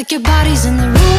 Like your body's in the room.